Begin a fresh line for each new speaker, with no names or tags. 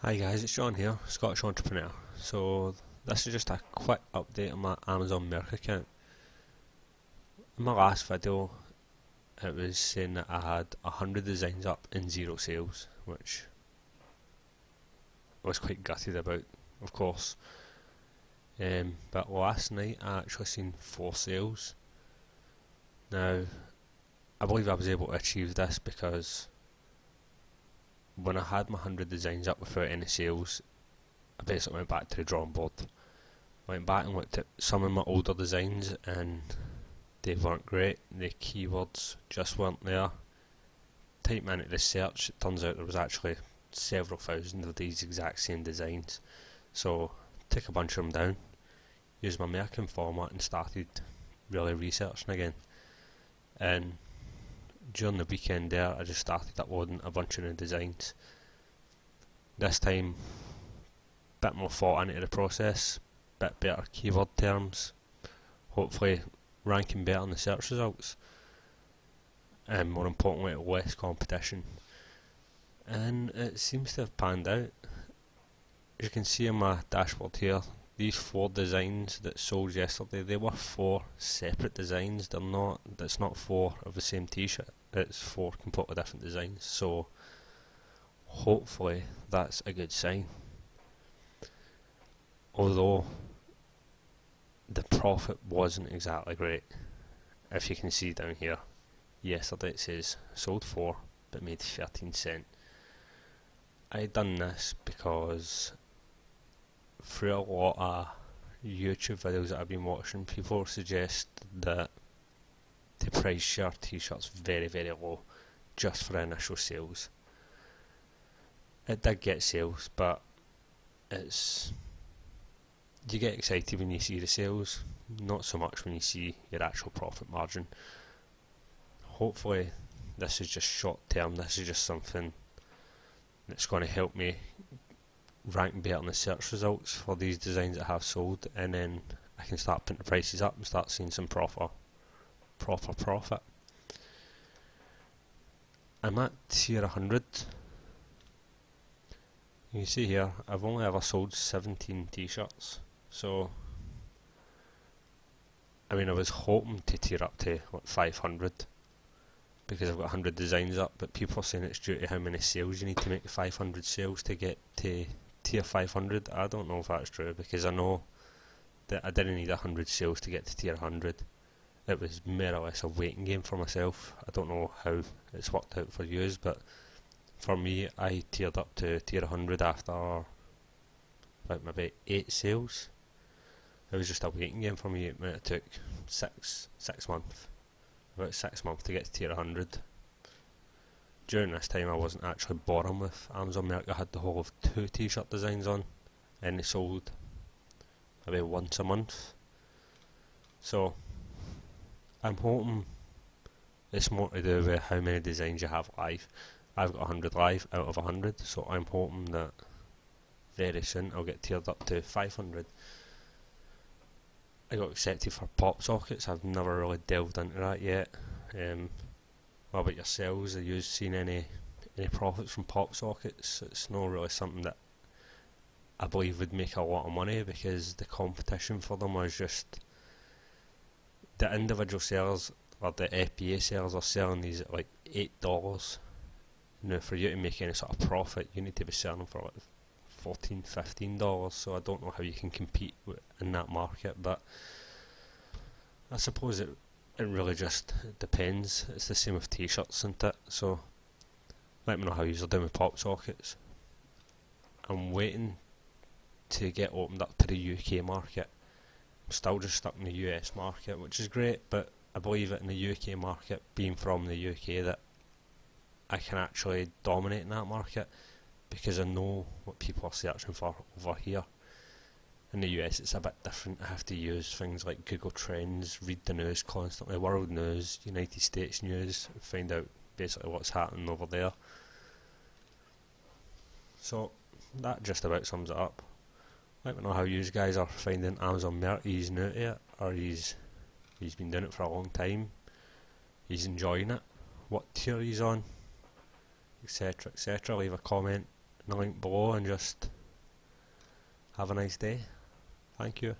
Hi guys, it's John here, Scottish Entrepreneur. So this is just a quick update on my Amazon Merch account. In my last video it was saying that I had 100 designs up in zero sales, which I was quite gutted about, of course. Um, but last night I actually seen 4 sales. Now, I believe I was able to achieve this because when I had my 100 designs up without any sales, I basically went back to the drawing board. Went back and looked at some of my older designs and they weren't great. The keywords just weren't there. Type into the search, it turns out there was actually several thousand of these exact same designs. So took a bunch of them down, used my Merch Informer and started really researching again. And during the weekend there I just started uploading a bunch of new designs. This time bit more thought into the process, bit better keyword terms, hopefully ranking better in the search results and more importantly less competition. And it seems to have panned out. As you can see on my dashboard here, these four designs that sold yesterday, they were four separate designs. They're not. That's not four of the same T-shirt. It's four completely different designs. So hopefully that's a good sign. Although the profit wasn't exactly great. If you can see down here, yesterday it says sold four but made 13 cent. I done this because through a lot of YouTube videos that I've been watching, people suggest that to price your t-shirts very very low just for initial sales. It did get sales, but it's you get excited when you see the sales, not so much when you see your actual profit margin. Hopefully, this is just short term. This is just something that's going to help me rank better in the search results for these designs that I have sold and then I can start putting the prices up and start seeing some proper proper profit. I'm at tier 100 you see here I've only ever sold 17 t-shirts so I mean I was hoping to tier up to what 500 because I've got 100 designs up but people are saying it's due to how many sales you need to make 500 sales to get to tier 500. I don't know if that's true because I know that I didn't need 100 sales to get to tier 100. It was more or less a waiting game for myself. I don't know how it's worked out for you, but for me, I tiered up to tier 100 after about maybe 8 sales. It was just a waiting game for me. It took 6 six months, about 6 months to get to tier 100 during this time I wasn't actually boring with Amazon Merch. I had the whole of two t-shirt designs on and they sold maybe once a month. So I'm hoping it's more to do with how many designs you have live. I've got 100 live out of 100 so I'm hoping that very soon I'll get tiered up to 500. I got accepted for pop sockets, I've never really delved into that yet. Um, what about yourselves? Are you seen any any profits from pop sockets? It's not really something that I believe would make a lot of money because the competition for them is just the individual sellers or the FBA sellers are selling these at like eight dollars. Now for you to make any sort of profit you need to be selling for like 14 15 dollars so I don't know how you can compete in that market but I suppose it it really just depends. It's the same with t-shirts, isn't it? So let me know how you're doing with pop sockets. I'm waiting to get opened up to the UK market. I'm still just stuck in the US market, which is great, but I believe it in the UK market, being from the UK, that I can actually dominate in that market because I know what people are searching for over here in the US it's a bit different. I have to use things like Google Trends, read the news constantly, world news, United States news, find out basically what's happening over there. So that just about sums it up. Let me know how you guys are finding Amazon Merch. He's new to it, or he's he's been doing it for a long time. He's enjoying it. What tier he's on, etc., etc. Leave a comment in the link below and just have a nice day. Thank you.